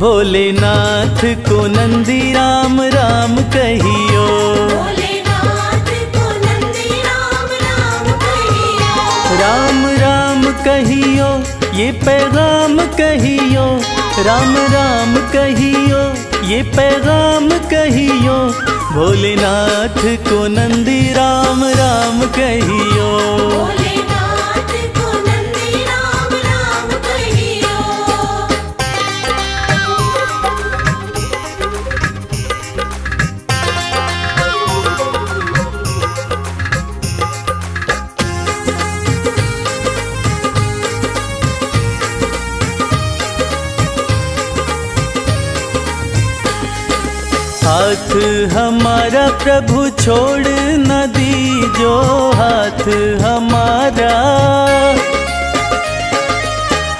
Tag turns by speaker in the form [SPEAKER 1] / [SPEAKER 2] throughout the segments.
[SPEAKER 1] भोलेनाथ को नंदी राम राम कहियो।
[SPEAKER 2] भोलेनाथ को नंदी राम राम कहियो।
[SPEAKER 1] राम राम कहियो ये पैगाम कहियो। राम राम कहियो ये पैगाम कहियो। भोलेनाथ को नंदी राम राम कहियो। हमारा प्रभु छोड़ न दीजो हाथ हमारा।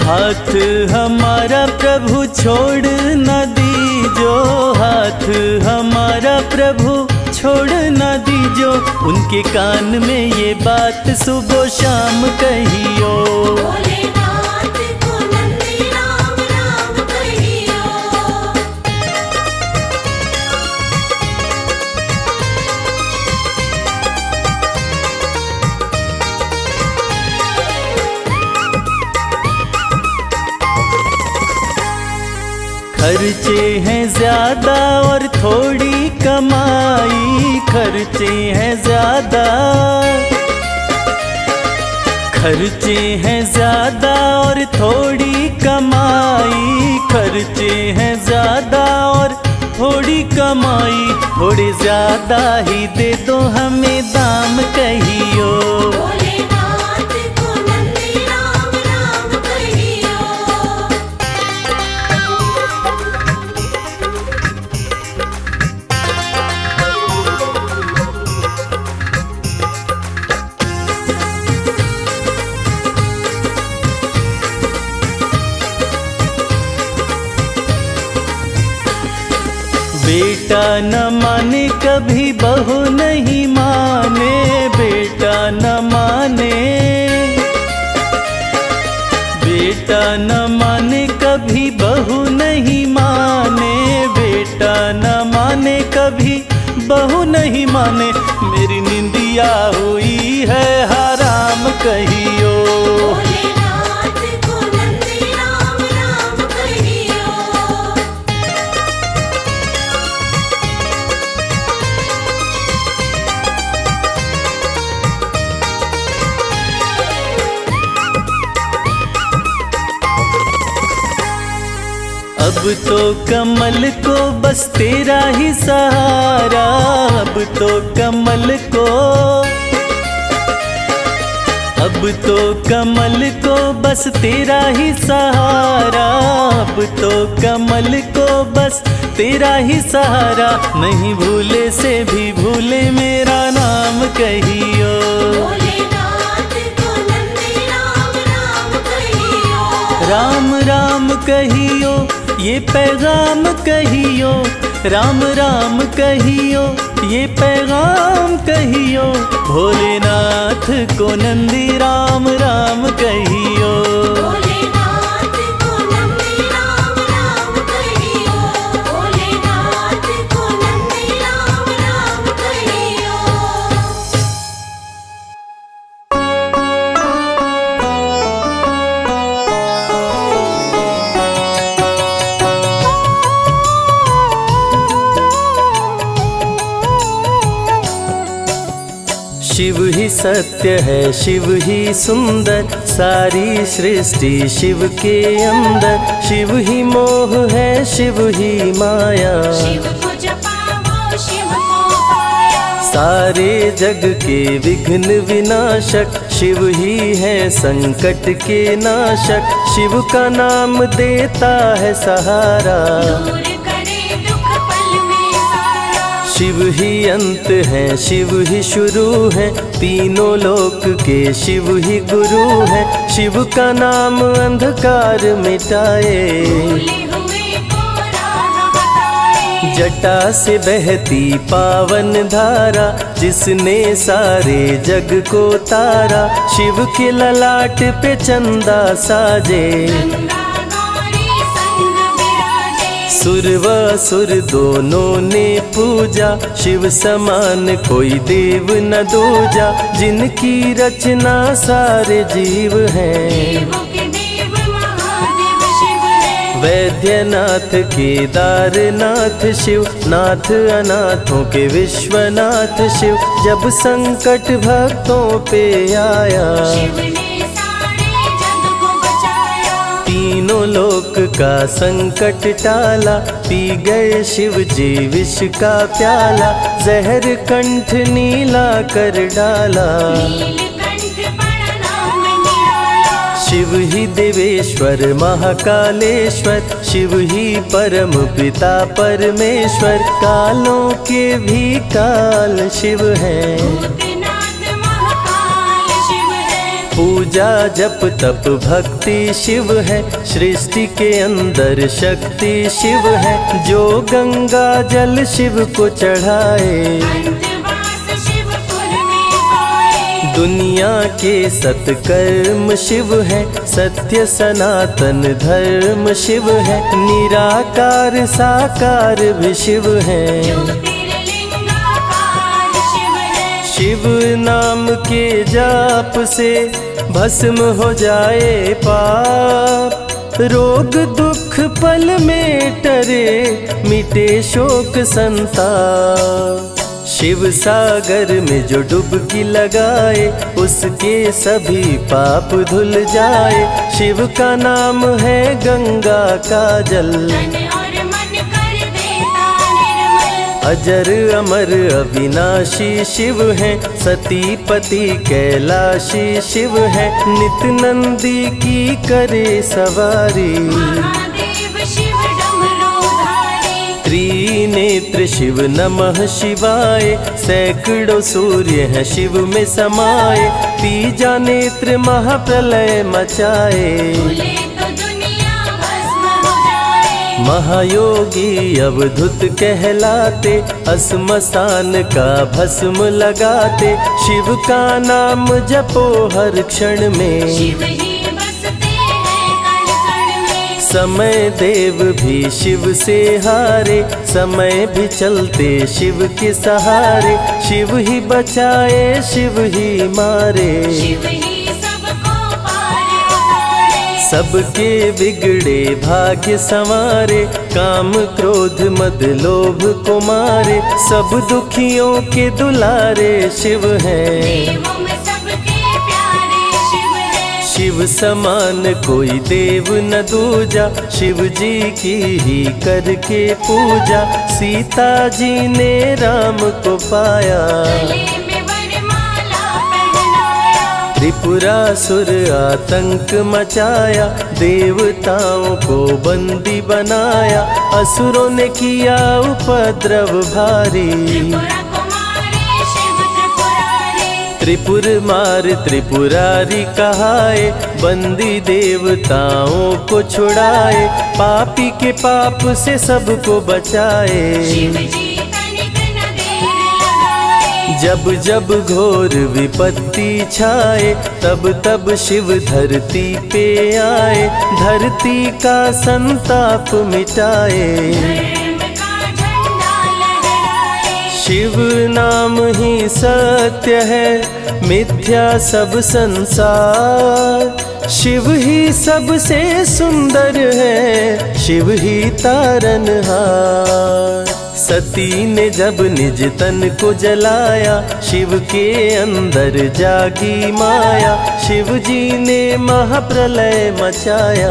[SPEAKER 1] हाथ हमारा प्रभु छोड़ न दीजो हाथ हमारा प्रभु छोड़ न दीजो। उनके कान में ये बात सुबह शाम कहियो। खर्चे हैं ज़्यादा और थोड़ी कमाई, खर्चे हैं ज़्यादा। खर्चे हैं ज़्यादा और थोड़ी कमाई, खर्चे हैं ज़्यादा और थोड़ी कमाई। थोड़ी ज़्यादा ही दे दो हमें दाम कहियो। बेटा न माने कभी बहू नहीं माने, बेटा न माने। बेटा न माने कभी बहू नहीं माने, बेटा न माने कभी बहू नहीं माने। मेरी निंदिया हुई है, हराम कहियो। तो कमल को बस तेरा ही सहारा अब तो कमल को। अब तो कमल को बस तेरा ही सहारा अब तो कमल को बस तेरा ही सहारा। नहीं भूले से भी भूले मेरा नाम कहियो।
[SPEAKER 2] राम राम कहियो।
[SPEAKER 1] ये पैगाम कहियो, राम राम कहियो, ये पैगाम कहियो, भोलेनाथ को नंदी राम राम कहियो। सत्य है शिव ही सुंदर सारी सृष्टि शिव के अंदर। शिव ही मोह है शिव ही माया।
[SPEAKER 2] शिव को जपाओ शिव को पाया।
[SPEAKER 1] सारे जग के विघ्न विनाशक शिव ही है संकट के नाशक। शिव का नाम देता है सहारा। शिव ही अंत है, शिव ही शुरू है, तीनों लोक के शिव ही गुरु है। शिव का नाम अंधकार मिटाए। जटा से बहती पावन धारा, जिसने सारे जग को तारा, शिव के ललाट पे चंदा साजे।
[SPEAKER 2] विराजे
[SPEAKER 1] सुर दोनों ने पूजा। शिव समान कोई देव न दूजा। जिनकी रचना सारे जीव हैं।
[SPEAKER 2] है।
[SPEAKER 1] वैद्यनाथ केदारनाथ शिव नाथ अनाथों के विश्वनाथ शिव। जब संकट भक्तों पे आया लोक का संकट टाला, पी गए शिव जी विष का प्याला, जहर कंठ नीला कर डाला। शिव ही देवेश्वर, महाकालेश्वर, शिव ही परम पिता परमेश्वर, कालों के भी काल शिव हैं। पूजा जप तप भक्ति शिव है। सृष्टि के अंदर शक्ति शिव है। जो गंगा जल शिव को चढ़ाए। दुनिया के सत्कर्म शिव है। सत्य सनातन धर्म शिव है। निराकार साकार भी शिव है।
[SPEAKER 2] शिव
[SPEAKER 1] नाम के जाप से भस्म हो जाए पाप, रोग दुख पल में टरे, मिटे शोक संताप। शिव सागर में जो डुबकी लगाए, उसके सभी पाप धुल जाए। शिव का नाम है गंगा का जल। अजर अमर अविनाशी शिव है सती पति कैलाशी शिव है नित नंदी की करे सवारी। त्रिनेत्र शिव नमः शिवाय सैकड़ों सूर्य है शिव में समाये तीजा नेत्र महाप्रलय मचाए महायोगी अवधुत कहलाते असमसान का भस्म लगाते। शिव का नाम जपो हर क्षण में।
[SPEAKER 2] शिव ही बसते हैं कण कण में।
[SPEAKER 1] समय देव भी शिव से हारे समय भी चलते शिव के सहारे। शिव ही बचाए शिव ही मारे।
[SPEAKER 2] शिव ही सबके
[SPEAKER 1] बिगड़े भाग्य संवारे काम क्रोध मद लोभ कुमारे सब दुखियों के दुलारे शिव हैं।
[SPEAKER 2] है।
[SPEAKER 1] शिव समान कोई देव न दूजा शिव जी की ही करके पूजा सीता जी ने राम को पाया। त्रिपुरासुर आतंक मचाया देवताओं को बंदी बनाया असुरों ने किया उपद्रव भारी।
[SPEAKER 2] त्रिपुरा
[SPEAKER 1] त्रिपुर मार त्रिपुरारी कहाए बंदी देवताओं को छुड़ाए पापी के पाप से सबको बचाए।
[SPEAKER 2] शिव जी
[SPEAKER 1] जब जब घोर विपत्ति छाए, तब तब शिव धरती पे आए, धरती का संताप मिटाए। शिव नाम ही सत्य है, मिथ्या सब संसार। शिव ही सबसे सुंदर है, शिव ही तारनहार। सती ने जब निज तन को जलाया, शिव के अंदर जागी माया, शिव जी ने महाप्रलय मचाया।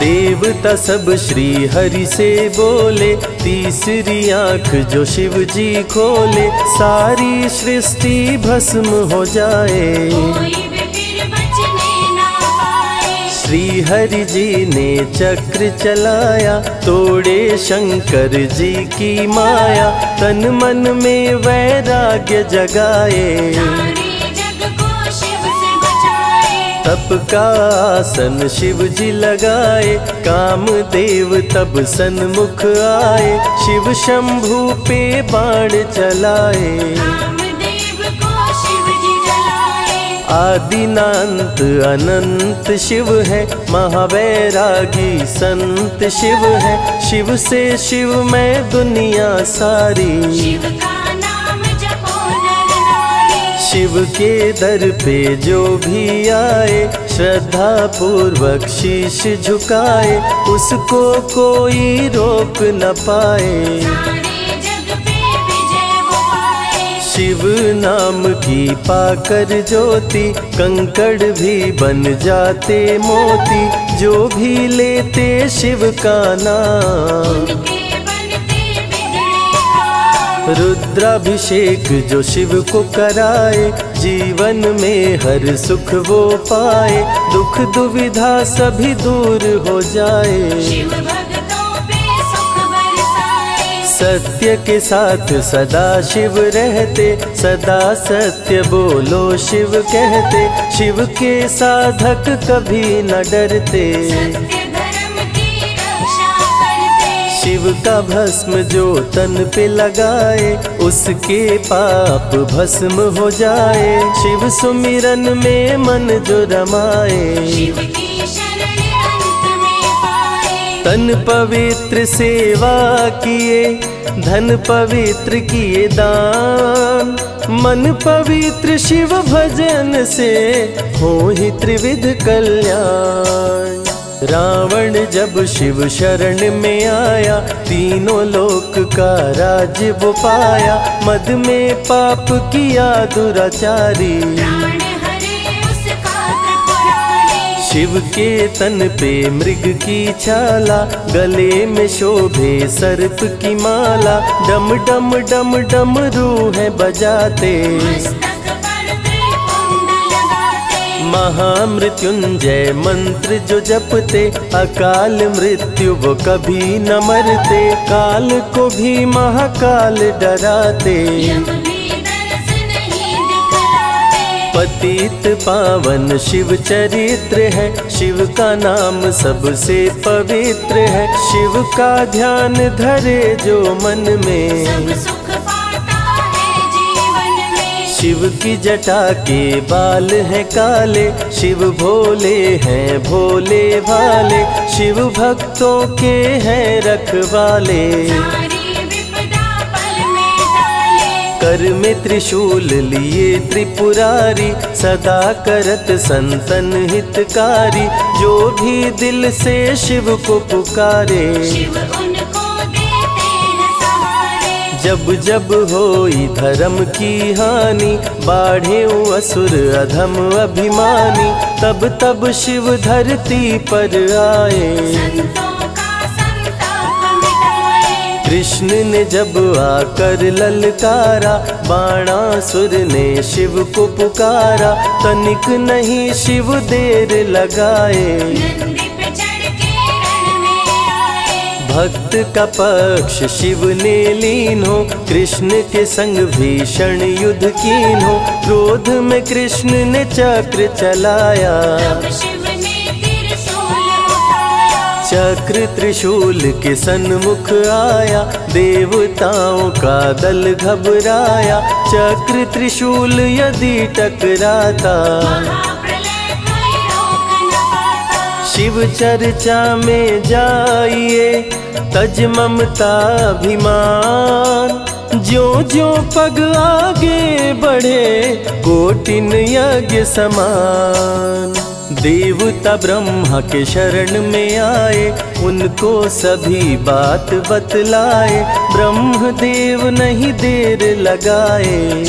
[SPEAKER 1] देवता सब श्री हरि से बोले, तीसरी आँख जो शिव जी खोले, सारी सृष्टि भस्म हो जाए। श्री हरि जी ने चक्र चलाया तोड़े शंकर जी की माया तन मन में वैराग्य जगाए। तप का आसन शिव जी लगाए काम देव तब सन्मुख आए शिव शंभु पे बाण चलाए। आदिनांत अनंत शिव है महावैरागी संत शिव है। शिव से शिव में दुनिया सारी।
[SPEAKER 2] शिव का
[SPEAKER 1] शिव के दर पे जो भी आए श्रद्धा पूर्वक शीश झुकाए उसको कोई रोक न पाए। शिव नाम की पाकर ज्योति कंकड़ भी बन जाते मोती जो भी लेते शिव का नाम। रुद्राभिषेक जो शिव को कराए जीवन में हर सुख वो पाए दुख दुविधा सभी दूर हो जाए। सत्य के साथ सदा शिव रहते सदा सत्य बोलो शिव कहते शिव के साधक कभी न डरते। शिव का भस्म जो तन पे लगाए उसके पाप भस्म हो जाए। शिव सुमिरन में मन जो रमाए।
[SPEAKER 2] शिव की
[SPEAKER 1] तन पवित्र सेवा किए, धन पवित्र किए दान। मन पवित्र शिव भजन से हो ही त्रिविध कल्याण। रावण जब शिव शरण में आया, तीनों लोक का राज वो पाया। मद में पाप किया दुराचारी। शिव के तन पे मृग की छाला गले में शोभे सर्प की माला। डम डम डम डम बजाते।
[SPEAKER 2] पर त्रिपुंड लगाते।
[SPEAKER 1] महामृत्युंजय मंत्र जो जपते अकाल मृत्यु वो कभी न मरते। काल को भी महाकाल डराते। पतित पावन शिव चरित्र है शिव का नाम सबसे पवित्र है। शिव का ध्यान धरे जो मन में। शिव की जटा के बाल हैं काले शिव भोले हैं भोले भाले शिव भक्तों के हैं रखवाले। कर में त्रिशूल लिए त्रिपुरारी सदा करत संतन हितकारी जो भी दिल से शिव को पुकारे।
[SPEAKER 2] शिव उनको देते हैं सहारे।
[SPEAKER 1] जब जब होई धर्म की हानि बाढ़े असुर अधम अभिमानी तब तब शिव धरती पर आए। कृष्ण ने जब आकर ललकारा बाणासुर ने शिव को पुकारा तनिक नहीं शिव देर लगाए।
[SPEAKER 2] नंदी पे चढ़ के रण में आए।
[SPEAKER 1] भक्त का पक्ष शिव ने लीन हो कृष्ण के संग भीषण युद्ध कीन हो क्रोध में कृष्ण ने चक्र चलाया। चक्र त्रिशूल के सन्मुख आया, देवताओं का दल घबराया। चक्र त्रिशूल यदि टकराता, शिव चर्चा में जाइए तज ममता अभिमान। जो जो पग आगे बढ़े, कोटिन यज्ञ समान। देवता ब्रह्मा के शरण में आए, उनको सभी बात बतलाए ब्रह्म देव नहीं देर लगाए।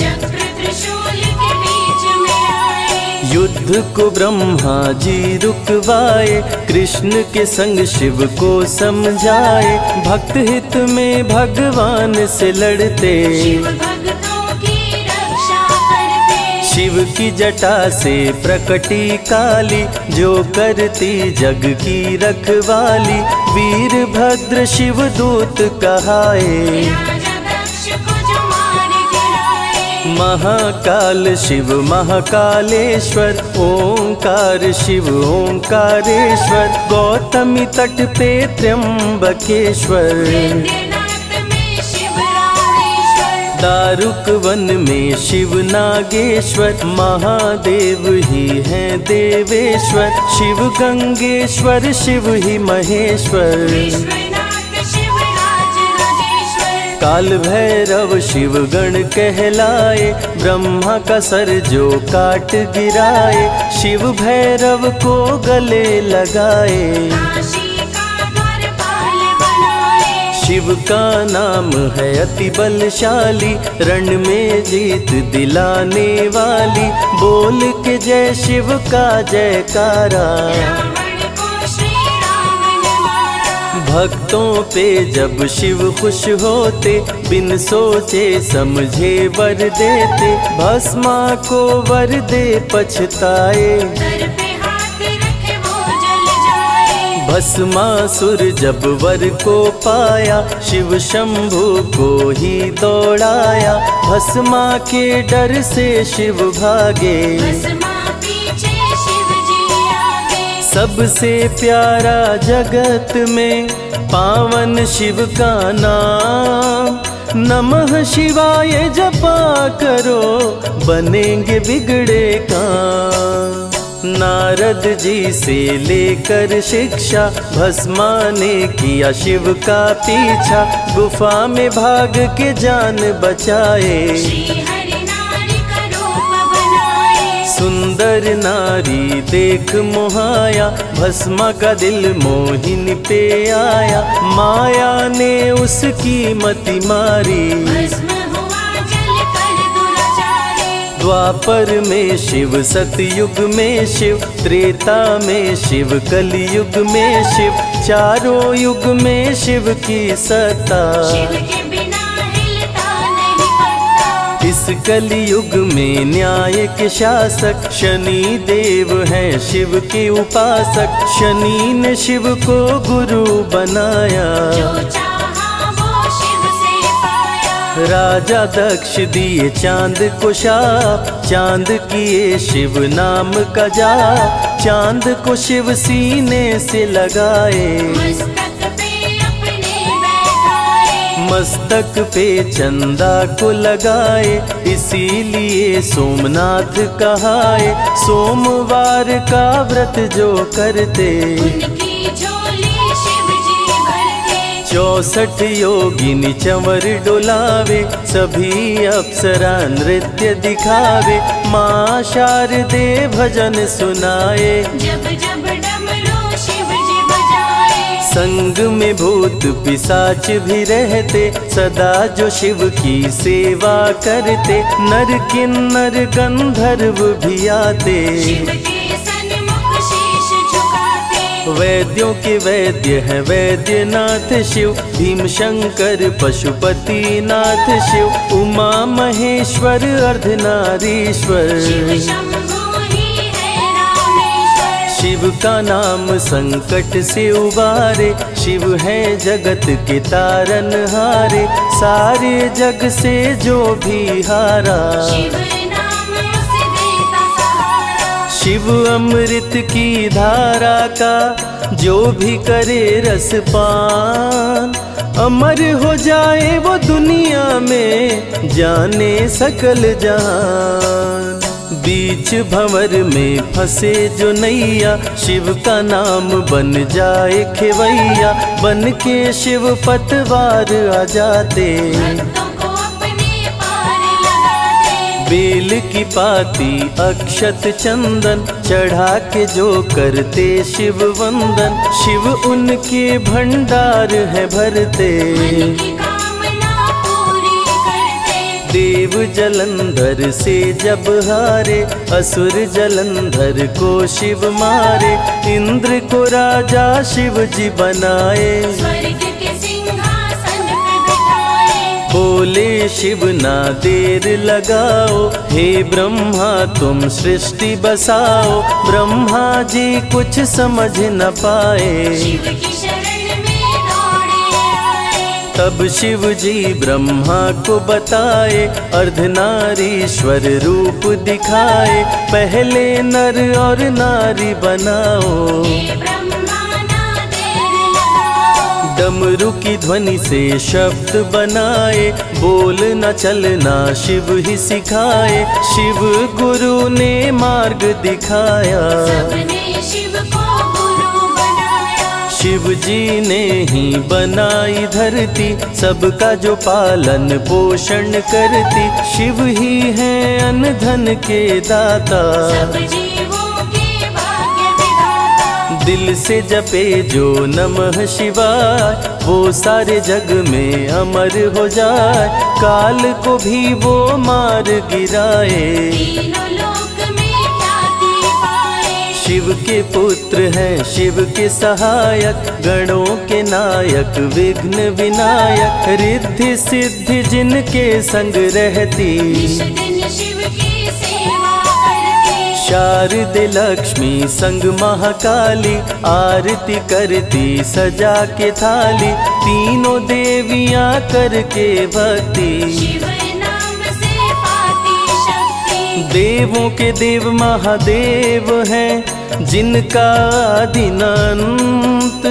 [SPEAKER 1] युद्ध को ब्रह्मा जी रुकवाए, कृष्ण के संग शिव को समझाए, भक्त हित में भगवान से लड़ते।
[SPEAKER 2] शिव की
[SPEAKER 1] जटा से प्रकटी काली, जो करती जग की रखवाली। वीर भद्र शिव दूत कहाए। महाकाल शिव, महाकालेश्वर, ओंकार शिव, ओंकारेश्वर, गौतमी तट पे त्र्यंबकेश्वर। दारुक वन में शिव नागेश्वर, महादेव ही है देवेश्वर। शिव गंगेश्वर, शिव ही महेश्वर। काल भैरव शिव गण कहलाए, ब्रह्मा का सर जो काट गिराए, शिव भैरव को गले लगाए। शिव का नाम है अति बलशाली, रण में जीत दिलाने वाली। बोल के जय शिव का जयकारा। भक्तों पे जब शिव खुश होते, बिन सोचे समझे वर देते। भस्मा को वर दे पछताए। भस्मासुर जब वर को पाया शिव शंभु को ही दौड़ाया। भस्मा के डर से शिव भागे। सबसे प्यारा जगत में पावन शिव का नाम। नमः शिवाय जपा करो बनेंगे बिगड़े काम। नारद जी से लेकर शिक्षा भस्मा ने किया शिव का पीछा, गुफा में भाग के जान बचाए। सुंदर नारी देख मोहाया, भस्मा का दिल मोहिनी पे आया, माया ने उसकी मति मारी। द्वापर में शिव सतयुग में शिव त्रेता में शिव कलयुग में शिव चारों युग में शिव की सत्ता। इस कलयुग में न्याय के शासक शनि देव हैं शिव के उपासक शनि ने शिव को गुरु बनाया। राजा दक्ष दिए चाँद को शाप। चाँद किए शिव नाम का जाप। चाँद को शिव सीने से लगाए।
[SPEAKER 2] मस्तक पे
[SPEAKER 1] मस्तक पे चंदा को लगाए। इसीलिए सोमनाथ कहाए। सोमवार का व्रत जो करते। चौसठ योगिनी चंवर डोलावे सभी अप्सरा नृत्य दिखावे। माँ शारदे भजन सुनाए।
[SPEAKER 2] जब जब डमरू शिव जी बजाए।
[SPEAKER 1] संग में भूत पिशाच भी रहते सदा जो शिव की सेवा करते नर किन्नर गंधर्व भी आते।
[SPEAKER 2] शिव के
[SPEAKER 1] वैद्यों के वैद्य है वैद्यनाथ शिव भीम शंकर पशुपति नाथ शिव, उमा महेश्वर
[SPEAKER 2] है रामेश्वर
[SPEAKER 1] शिव का नाम संकट से उबारे, शिव है जगत के तारन हारे सारे जग से जो भी हारा।
[SPEAKER 2] शिव
[SPEAKER 1] अमृत की धारा का जो भी करे रस पान अमर हो जाए वो दुनिया में जाने सकल जहान बीच भंवर में फंसे जो नैया, शिव का नाम बन जाए खेवैया। बन के शिव पतवार आ जाते। बेल की पाती, अक्षत चंदन, चढ़ा के जो करते शिव वंदन। शिव उनके भंडार है भरते। देव जलंधर से जब हारे, असुर जलंधर को शिव मारे। इंद्र को राजा शिव जी बनाए। बोले शिव ना देर लगाओ हे ब्रह्मा तुम सृष्टि बसाओ ब्रह्मा जी कुछ समझ न पाए।
[SPEAKER 2] शिव की शरण में दौड़े आए।
[SPEAKER 1] तब शिव जी ब्रह्मा को बताए अर्धनारीश्वर रूप दिखाए पहले नर और नारी बनाओ। डमरू की ध्वनि से शब्द बनाए बोल न चलना शिव ही सिखाए। शिव गुरु ने मार्ग दिखाया।
[SPEAKER 2] शिव को
[SPEAKER 1] शिव जी ने ही बनाई धरती सबका जो पालन पोषण करती। शिव ही है अन्न धन के दाता।
[SPEAKER 2] सब विधाता
[SPEAKER 1] दिल से जपे जो नमः शिवाय वो सारे जग में अमर हो जाए। काल को भी वो मार गिराए। शिव के पुत्र हैं शिव के सहायक गणों के नायक विघ्न विनायक रिद्धि सिद्धि जिनके संग रहती। शारद लक्ष्मी संग महाकाली आरती करती सजा के थाली तीनों देवियाँ करके भक्ति।
[SPEAKER 2] शिव नाम से पाती शक्ति।
[SPEAKER 1] देवों के देव महादेव हैं जिनका आदिनांत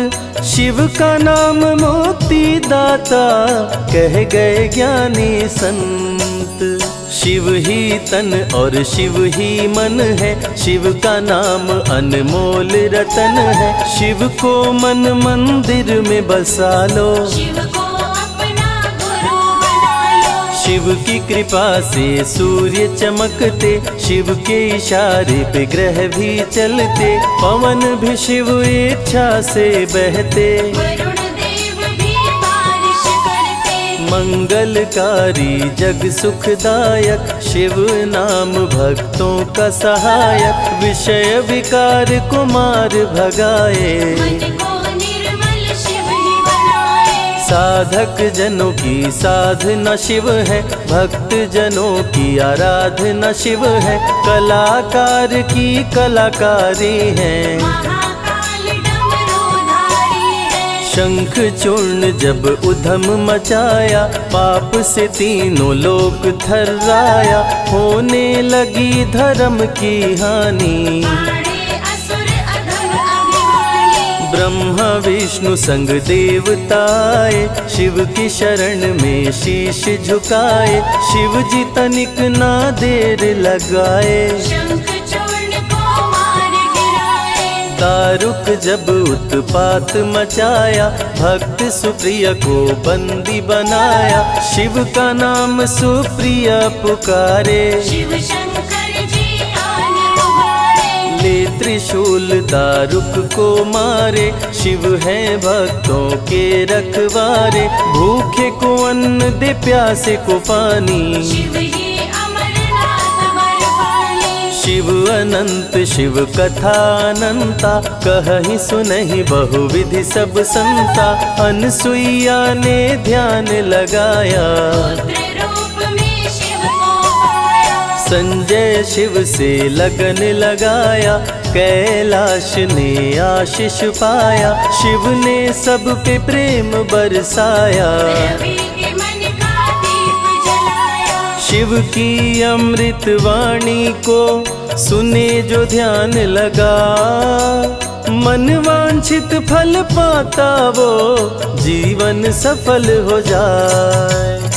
[SPEAKER 1] शिव का नाम मोती दाता कह गए ज्ञानी संत। शिव ही तन और शिव ही मन है। शिव का नाम अनमोल रतन है। शिव को मन मंदिर में बसा लो
[SPEAKER 2] शिव को अपना गुरु बना लो
[SPEAKER 1] शिव की कृपा से सूर्य चमकते। शिव के इशारे पे ग्रह भी चलते। पवन भी शिव इच्छा से बहते। मंगलकारी जग सुखदायक शिव नाम भक्तों का सहायक विषय विकार कुमार भगाए।
[SPEAKER 2] मन को निर्मल शिव ही बनाए।
[SPEAKER 1] साधक जनों की साधना शिव है भक्त जनों की आराधना शिव है कलाकार की कलाकारी है। शंख चूर्ण जब उधम मचाया, पाप से तीनों लोक थर्राया। होने लगी धर्म की हानि। ब्रह्मा विष्णु संग देवताए, शिव की शरण में शीश झुकाए, शिव जी तनिक ना देर लगाए। दारुक जब उत्पात मचाया भक्त सुप्रिय को बंदी बनाया। शिव का नाम सुप्रिय पुकारे।
[SPEAKER 2] शिव शंकर जी आन उबारे
[SPEAKER 1] ले त्रिशूल दारुक को मारे शिव है भक्तों के रखवारे। भूखे को अन्न दे प्यासे को पानी।
[SPEAKER 2] शिव ही
[SPEAKER 1] शिव अनंत शिव कथा अनंता कहीं सुनहि बहुविधि सब संता। अनसुईया ने ध्यान लगाया। संजय शिव से लगन लगाया। कैलाश ने आशीष पाया। शिव ने सब पे प्रेम बरसाया। शिव की अमृत वाणी को सुने जो ध्यान लगा। मन वांछित फल पाता वो, जीवन सफल हो जाए।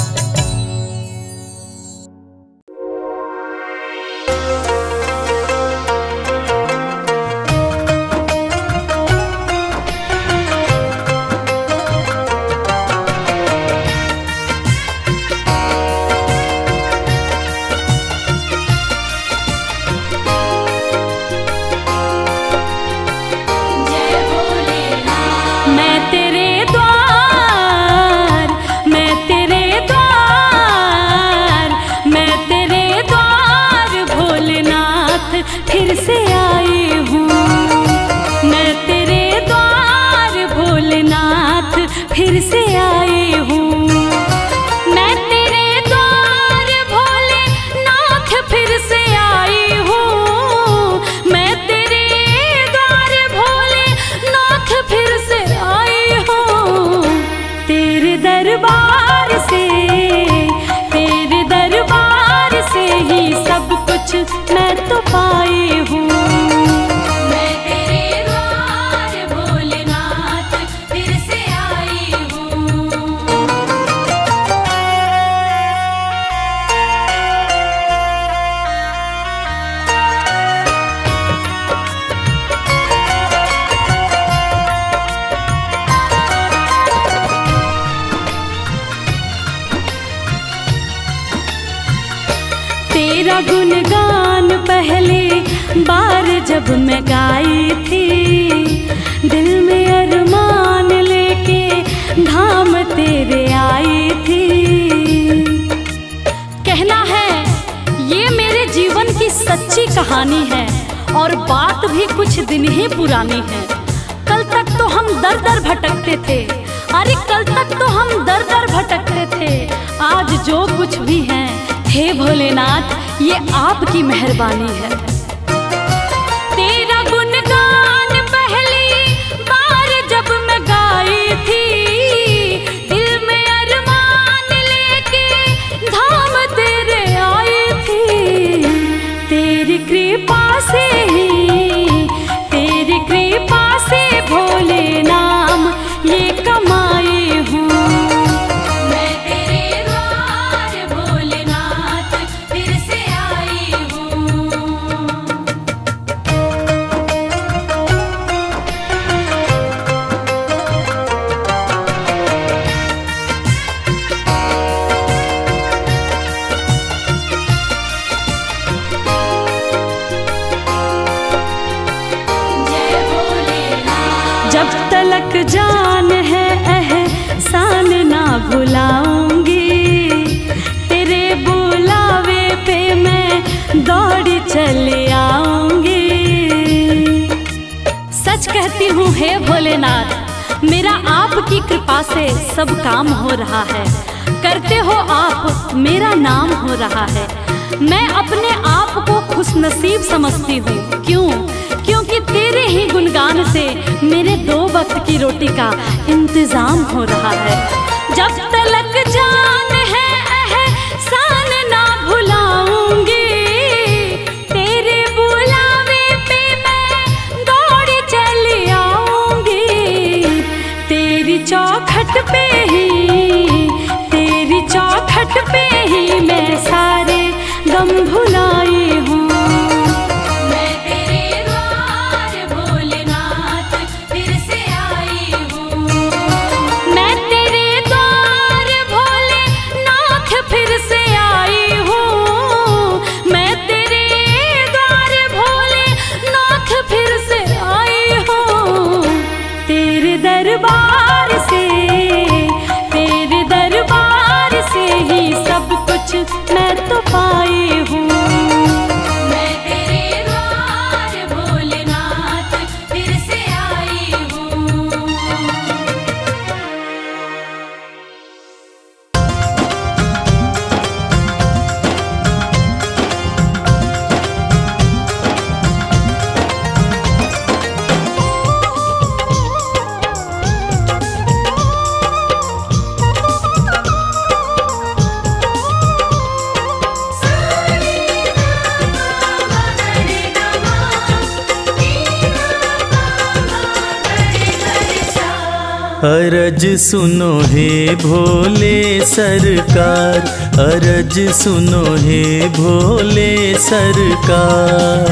[SPEAKER 1] अरज सुनो हे भोले सरकार अरज सुनो हे भोले सरकार।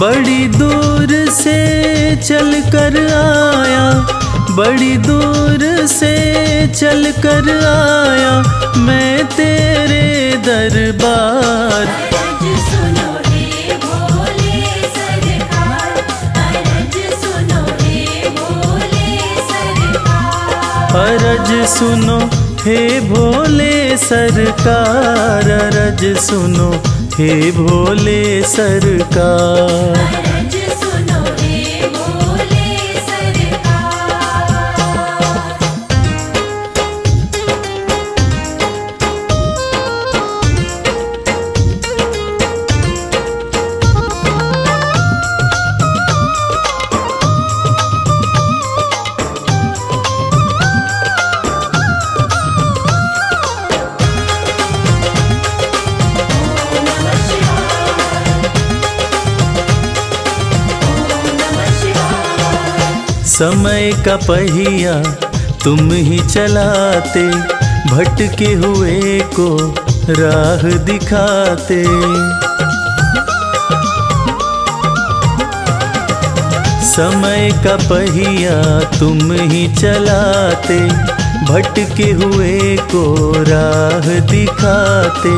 [SPEAKER 1] बड़ी दूर से चल कर आया बड़ी दूर से चल कर आया मैं तेरे दरबार।
[SPEAKER 2] अरज सुनो हे भोले सरकार अरज सुनो हे भोले सरकार।
[SPEAKER 1] समय का पहिया तुम ही चलाते, भटके हुए को राह दिखाते। समय का पहिया तुम ही चलाते, भटके हुए को राह दिखाते,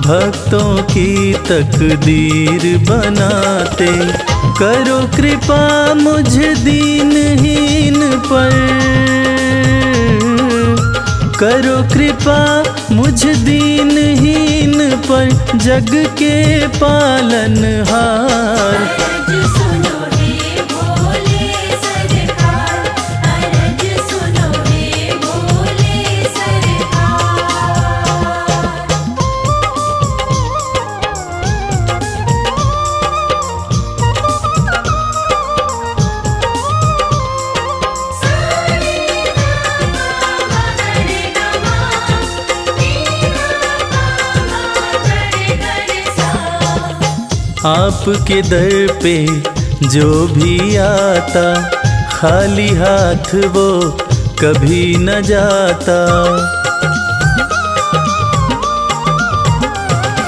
[SPEAKER 1] भक्तों की तकदीर बनाते। करो कृपा मुझ दीनहीन पर। करो कृपा मुझ दीनहीन पर। जग के पालनहार
[SPEAKER 2] अरज
[SPEAKER 1] आपके दर पे जो भी आता खाली हाथ वो कभी न जाता।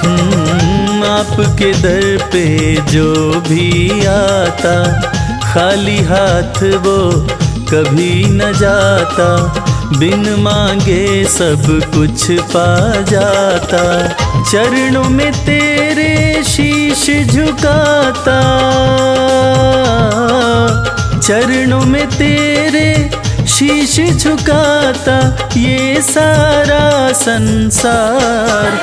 [SPEAKER 1] हम्म, आपके दर पे जो भी आता खाली हाथ वो कभी न जाता। बिन मांगे सब कुछ पा जाता, चरणों में तेरे शीश झुकाता। चरणों में तेरे शीश झुकाता, ये सारा संसार।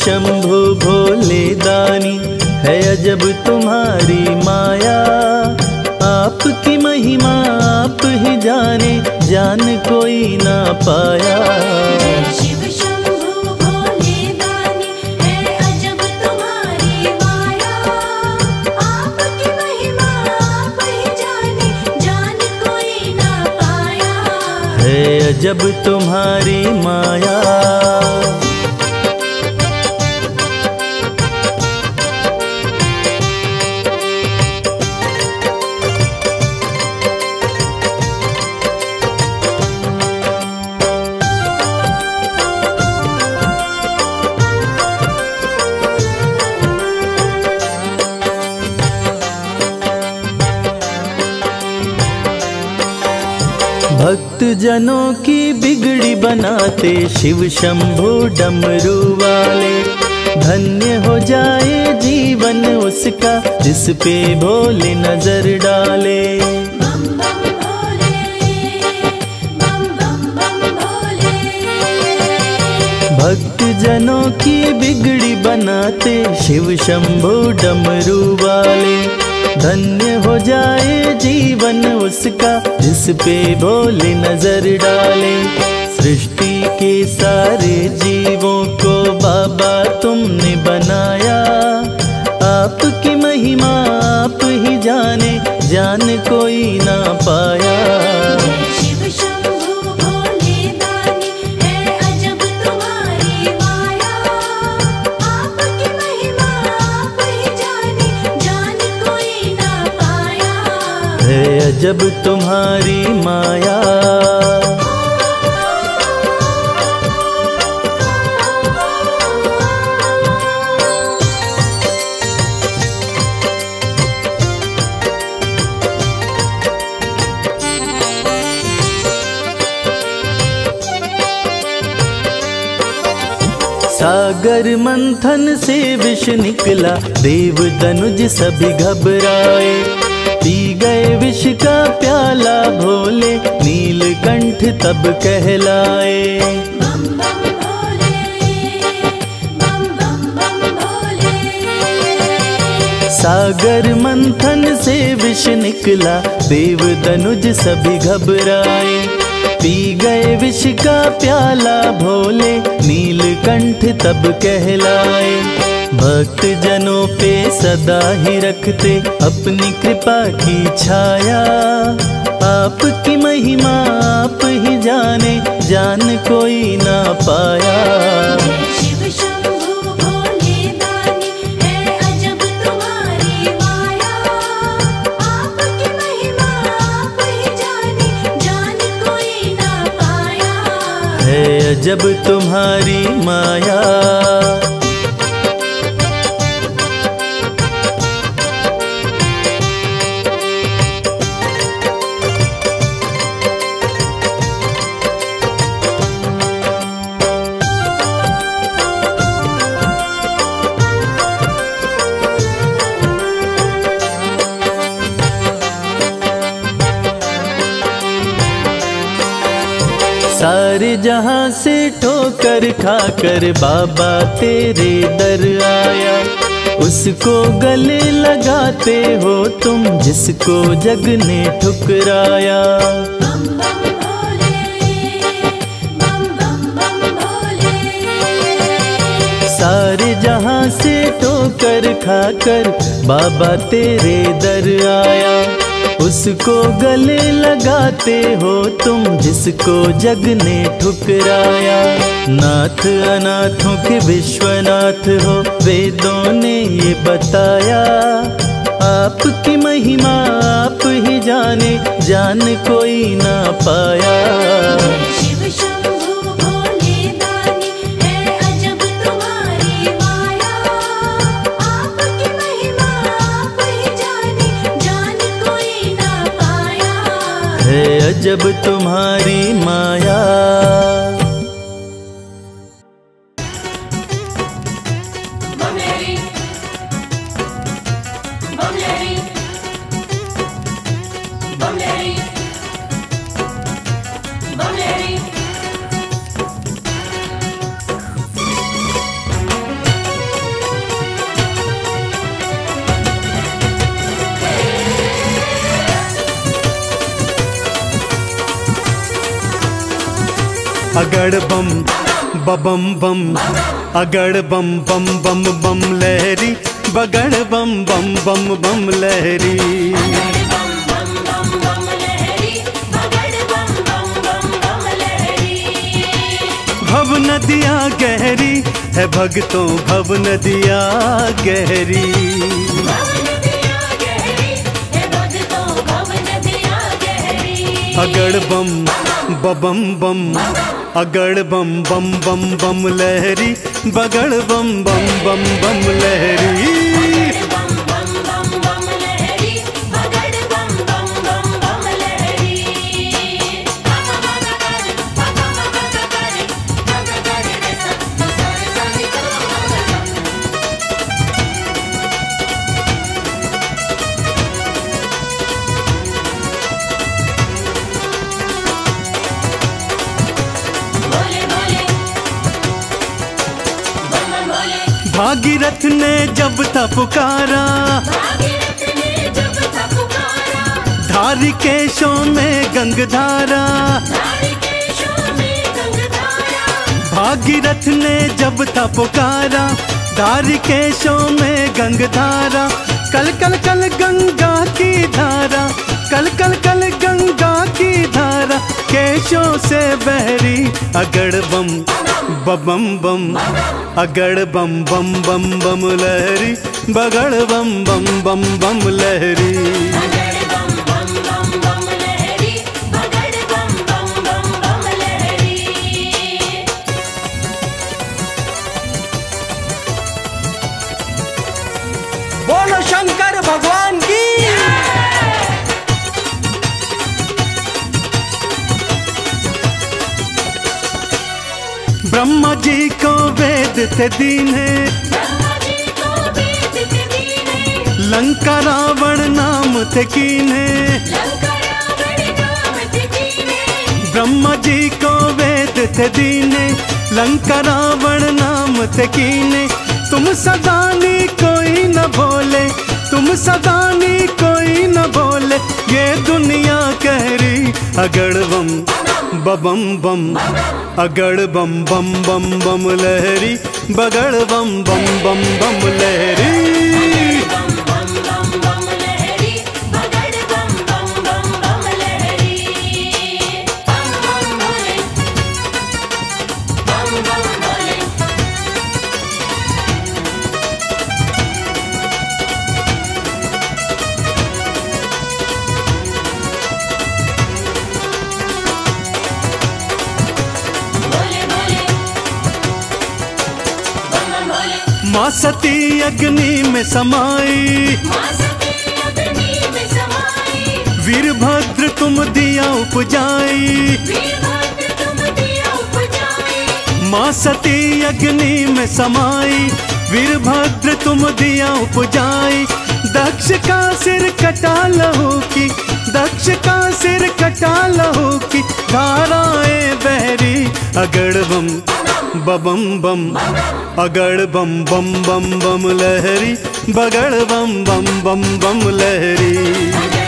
[SPEAKER 1] शंभु भोले दानी है अजब तुम्हारी माया। आपकी महिमा आप ही जाने जान कोई ना पाया।
[SPEAKER 2] है अजब तुम्हारी माया।
[SPEAKER 1] भक्त जनों की बिगड़ी बनाते शिव शंभु डमरू वाले। धन्य हो जाए जीवन उसका जिस पे भोले नज़र डाले। भक्त जनों की बिगड़ी बनाते शिव शंभु डमरू वाले। धन्य हो जाए जीवन उसका, जिस पे भोले नज़र डाले। सृष्टि के सारे जीवों को बाबा तुमने बनाया। आपकी महिमा आप ही जाने, जान कोई ना पाया।
[SPEAKER 2] अजब तुम्हारी माया
[SPEAKER 1] सागर मंथन से विष निकला देव तनुज सभी घबराए। पी गए विष का प्याला भोले नीलकंठ तब कहलाए।
[SPEAKER 2] बम बम भोले बम बम बम भोले।
[SPEAKER 1] सागर मंथन से विष निकला देव दनुज सभी घबराए। पी गए विष का प्याला भोले नीलकंठ तब कहलाए। भक्त जनों पे सदा ही रखते अपनी कृपा की छाया। आपकी महिमा आप ही जाने जान कोई ना पाया।
[SPEAKER 2] है अजब तुम्हारी माया।
[SPEAKER 1] जहाँ से ठोकर खाकर बाबा तेरे दर आया। उसको गले लगाते हो तुम जिसको जग ने ठुकराया।
[SPEAKER 2] बम बम बम बम बम
[SPEAKER 1] सारे जहाँ से ठोकर खाकर बाबा तेरे दर आया। उसको गले लगाते हो तुम जिसको जग ने ठुकराया। नाथ अनाथों के विश्वनाथ हो, वेदों ने ये बताया। आपकी महिमा आप ही जाने, जान कोई ना पाया।
[SPEAKER 2] अजब तुम्हारी माया
[SPEAKER 3] बबम बम, अगड़ बम बम बम बम लहरी, बगड़ बम बम बम बम लहरी।
[SPEAKER 2] बम बम बम बम बम बम बम बम
[SPEAKER 3] भव नदिया गहरी है भगतों भव नदिया गहरी। अगड़ बम, बबम बम अगड़ बम बम बम बम लहरी बगड़ बम बम बम बम लहरी। भागीरथ ने जब था पुकारा। धारी केशों में गंगधारा
[SPEAKER 2] धारी।
[SPEAKER 3] भागीरथ ने जब था पुकारा, धारी केशों में गंगधारा कल कल कल गंगा की धारा। कल कल कल गंगा की धारा केशों से बहरी, अगड़ बम बम बम, अगड़ बम बम बम बम लहरी, बगड़ बम बम बम बम लहरी। थे दीने
[SPEAKER 2] दीने
[SPEAKER 3] लंका रावण नाम थे कीने
[SPEAKER 2] दीने
[SPEAKER 3] ब्रह्मा जी को वेद थे दीने, लंका रावण नाम थे कीने। तुम सदानी कोई न भोले, तुम सदानी कोई न बोले ये दुनिया कह रही अगड़ बम बबम बम अगड़ बम बम बम बम लहरी बगड़ बम बम बम बम लहरी। माँ सती अग्नि में समाई। वीरभद्र तुम दिया उपजाई।
[SPEAKER 2] वीरभद्र तुम दिया उपजाई।
[SPEAKER 3] माँ सती अग्नि में समाई। वीरभद्र तुम दिया उपजाई। दक्ष का सिर कटा लहू की दक्ष का सिर कटा लहू की धाराएँ बहरी अगड़ बम बबम बम। अगड़ बम बम बम बम लहरी बगड़ बम बम बम बम लहरी।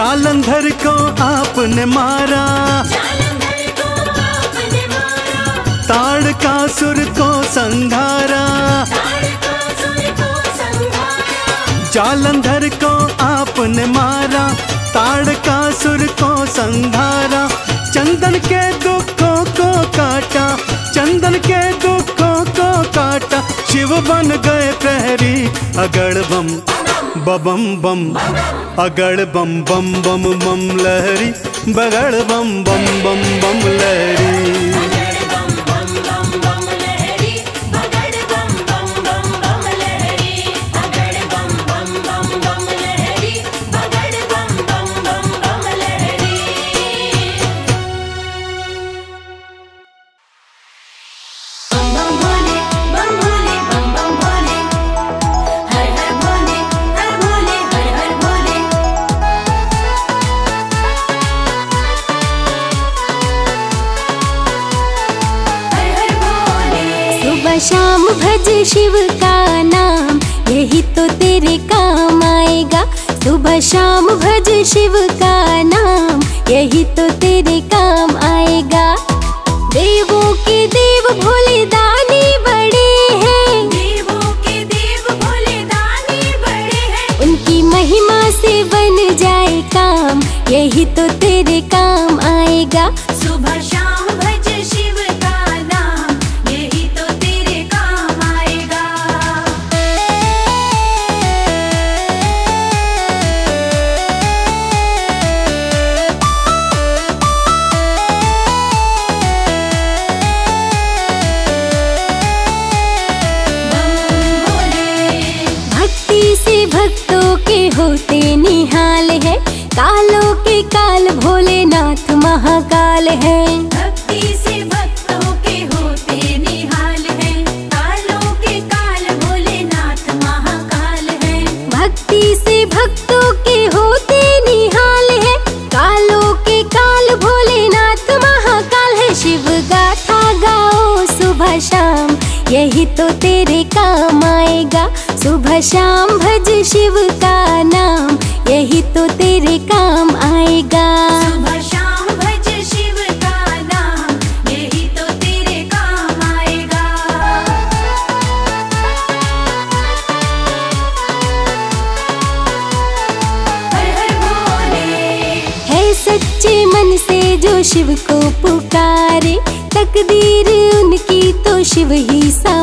[SPEAKER 3] जालंधर को आपने मारा।
[SPEAKER 2] जालंधर को मारा।
[SPEAKER 3] ताड़ सुर को संघारा जालंधर को आपने मारा। ताड़ का सुर को संघारा चंदन के दुखों को काटा। चंदन के दुखों को काटा। शिव बन गए प्रहरी, अगड़ बम, बबम बम, अगड़ बम बम बम बम लहरी, बगड़ बम बम बम बम लहरी।
[SPEAKER 4] भज शिव का नाम, यही तो तेरे काम आएगा। सुबह शाम भज शिव का नाम, यही तो तेरे सच्चे मन से जो शिव को पुकारे तकदीर उनकी तो शिव ही संवारे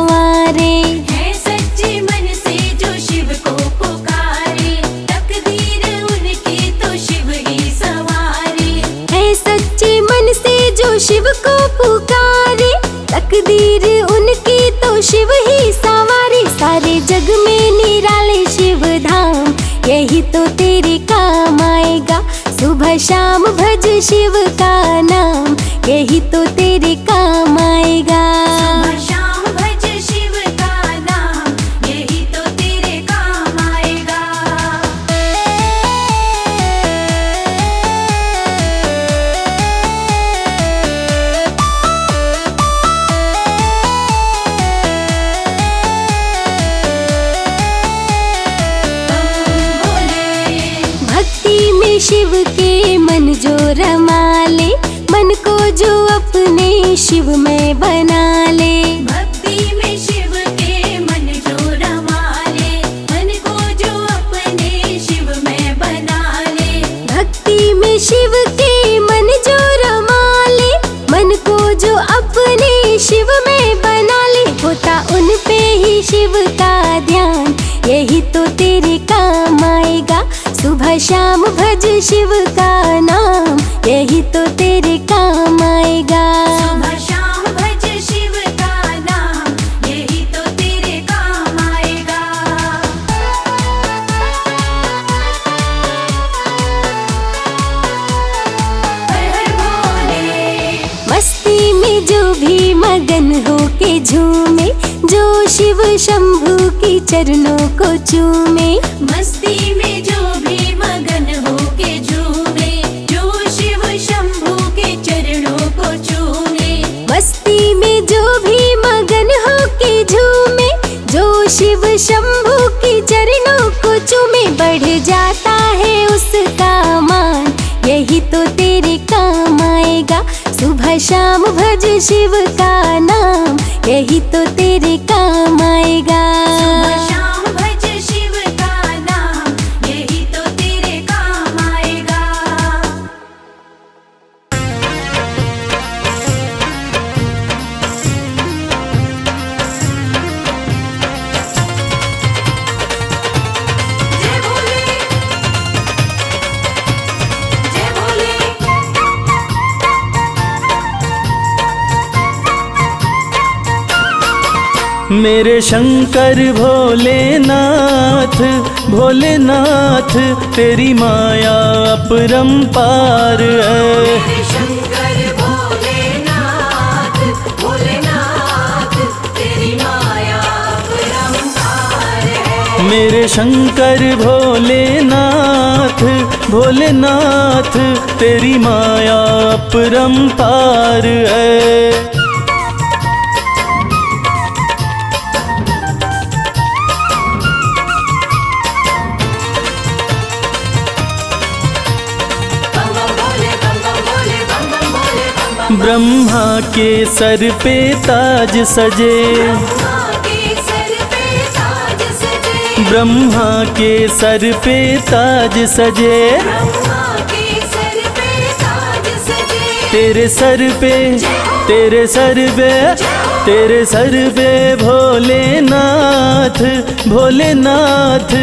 [SPEAKER 2] जो
[SPEAKER 4] भी मगन हो के झूमे, जो शिव शंभु की चरणों को चूमे।
[SPEAKER 2] मस्ती में जो भी मगन हो के झूमे, जो शिव शंभु के चरणों को चूमे।
[SPEAKER 4] मस्ती में जो भी मगन हो के झूमे, जो शिव शंभु की चरणों को चूमे। बढ़ जाता शिव का नाम यही तो तेरे
[SPEAKER 1] मेरे शंकर भोलेनाथ भोलेनाथ तेरी माया अपरंपार है।
[SPEAKER 2] मेरे शंकर भोलेनाथ भोलेनाथ तेरी माया परंपार है।
[SPEAKER 1] मेरे शंकर भोलेनाथ भोलेनाथ तेरी माया अपरंपार है। ब्रह्मा के सर पे ताज सजे। ब्रह्मा के सर पे ताज सजे। तेरे सर पे, तेरे सर पे, तेरे सर पे भोलेनाथ भोलेनाथ,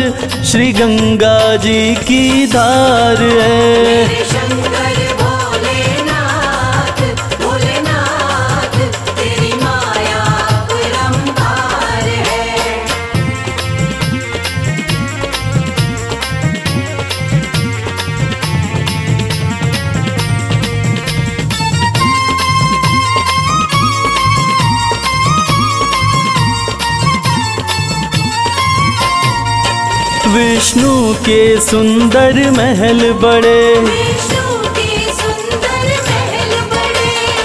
[SPEAKER 1] श्री गंगा जी की धार है। विष्णु के सुंदर महल बड़े।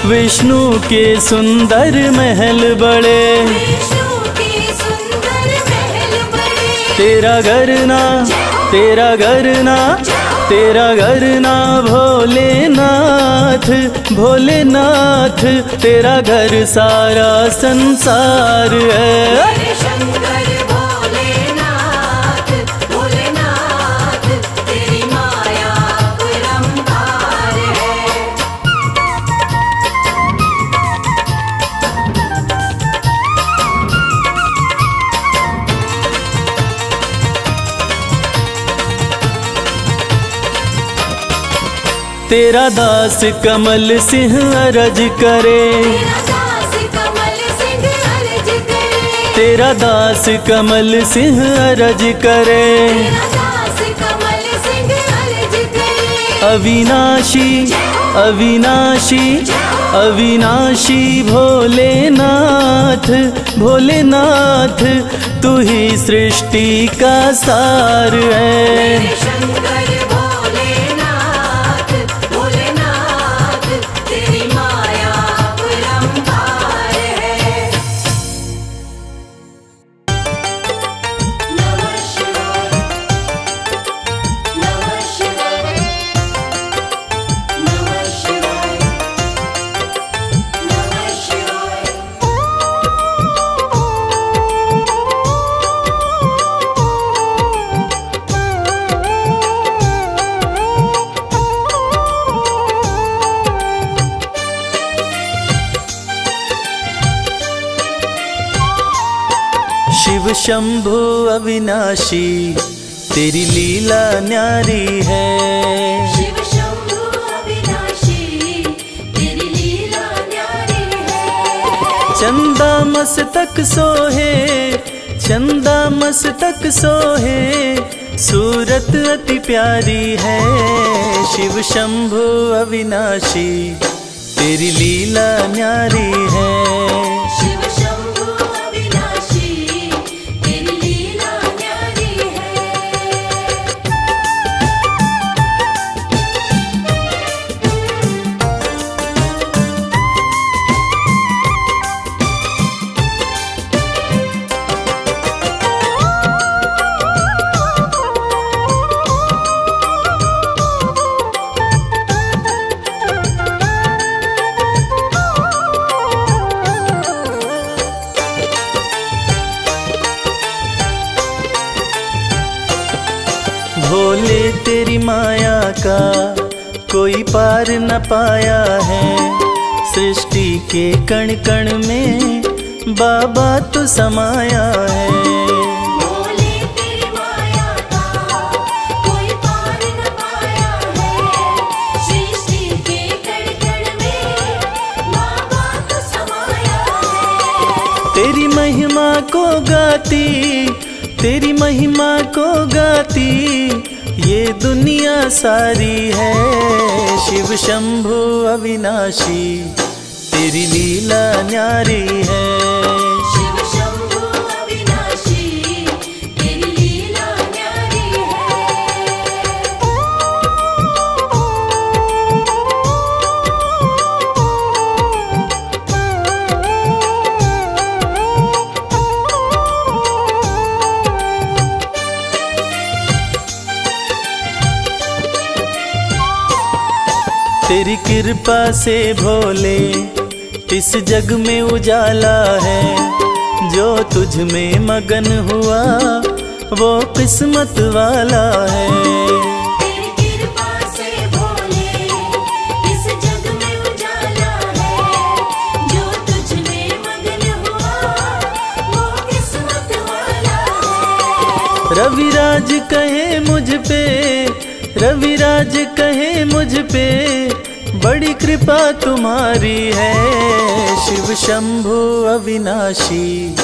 [SPEAKER 2] विष्णु के सुंदर महल बड़े।
[SPEAKER 1] तेरा घर ना तेरा घर ना तेरा घर ना भोलेनाथ भोलेनाथ तेरा घर सारा संसार है।
[SPEAKER 2] तेरा
[SPEAKER 1] दास कमल सिंह अरज करे।
[SPEAKER 2] तेरा दास कमल सिंह अर्ज़ करे।
[SPEAKER 1] अविनाशी अविनाशी अविनाशी भोलेनाथ भोलेनाथ तू ही सृष्टि का सार है। शंभु अविनाशी तेरी लीला न्यारी है।
[SPEAKER 2] शिव शंभु अविनाशी तेरी लीला न्यारी है।
[SPEAKER 1] चंदा मस्तक सोहे चंदा मस्तक सोहे सूरत अति प्यारी है। शिव शंभु अविनाशी तेरी लीला न्यारी है। भोले तेरी माया का कोई पार न पाया है। सृष्टि के कण कण में बाबा तो समाया है।
[SPEAKER 2] बोले तेरी माया का कोई पार न पाया है। सृष्टि के कण कण में बाबा तो समाया है।
[SPEAKER 1] तेरी महिमा को गाती तेरी महिमा को गाती, ये दुनिया सारी है। शिव शंभु अविनाशी, तेरी लीला न्यारी है।
[SPEAKER 2] तेरी
[SPEAKER 1] कृपा से भोले इस जग में उजाला है। जो तुझ में मगन हुआ वो किस्मत वाला है।
[SPEAKER 2] तेरी कृपा से भोले इस जग में उजाला है। जो तुझ में मगन हुआ वो किस्मत वाला है।
[SPEAKER 1] रविराज कहे मुझ पे रविराज कहे मुझ पे बड़ी कृपा तुम्हारी है। शिव शंभु अविनाशी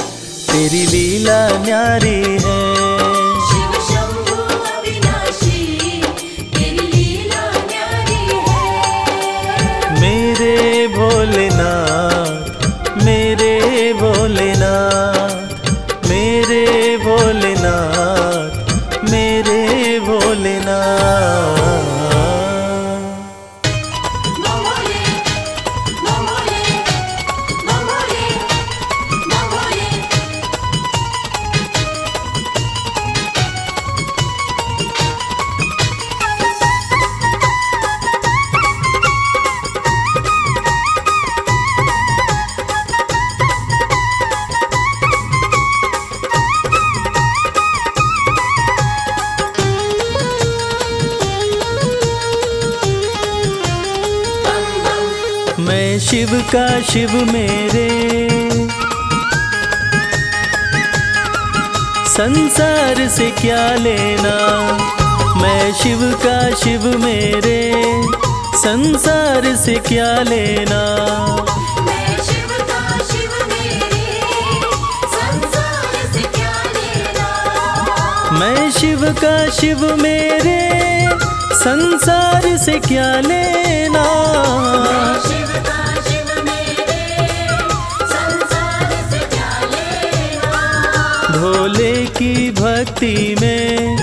[SPEAKER 1] तेरी लीला न्यारी है।
[SPEAKER 2] शिव शंभु अविनाशी तेरी लीला न्यारी है।
[SPEAKER 1] मेरे भोलेनाथ से क्या लेना? मैं शिव का शिव मेरे संसार से क्या लेना?
[SPEAKER 2] मैं शिव का शिव मेरे संसार से क्या लेना?
[SPEAKER 1] शिव का शिव मेरे संसार से क्या लेना? भोले की भक्ति में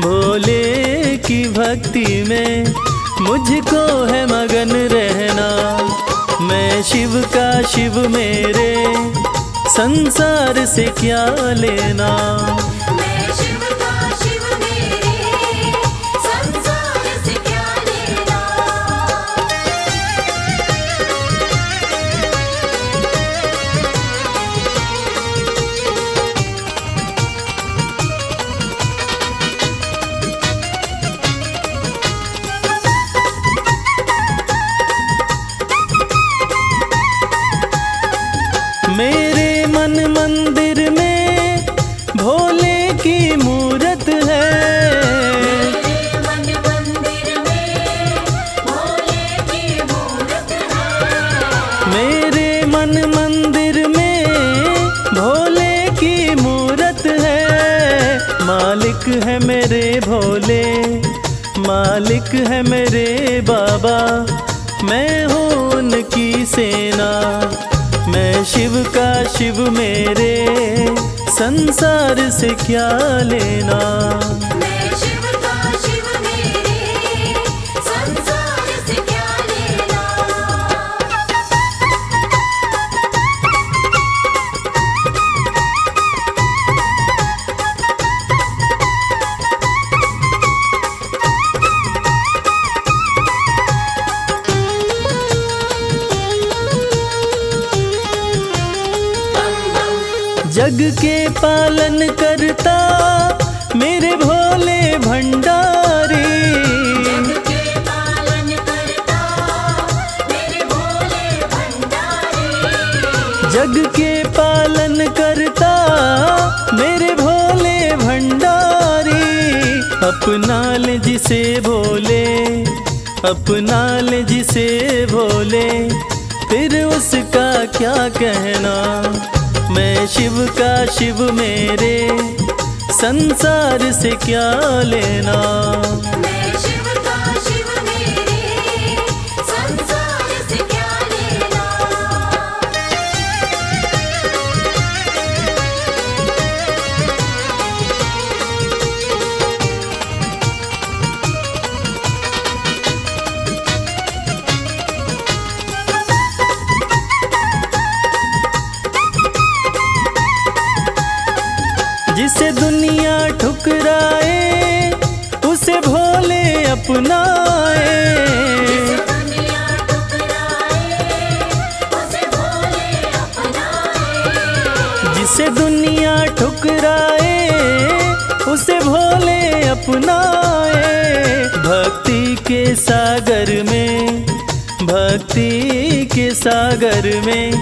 [SPEAKER 1] भोले की भक्ति में मुझको मैं शिव का शिव मेरे संसार से क्या लेना?
[SPEAKER 2] संसार से क्या लेना?
[SPEAKER 1] संसार से क्या लेना? सागर में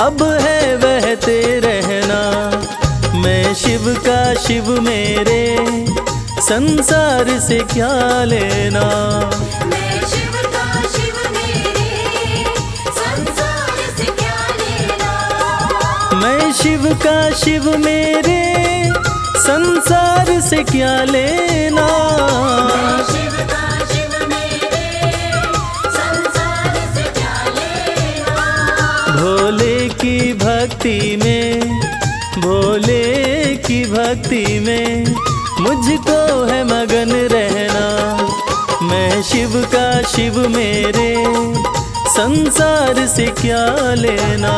[SPEAKER 1] अब है बहते रहना। मैं शिव का शिव मेरे संसार से क्या लेना।
[SPEAKER 2] मैं शिव का शिव मेरे संसार से क्या लेना।
[SPEAKER 1] मैं शिव का भक्ति में भोले की भक्ति में, मुझको है मगन रहना। मैं शिव का शिव मेरे, संसार से क्या लेना?